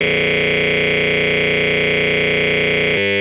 Eh...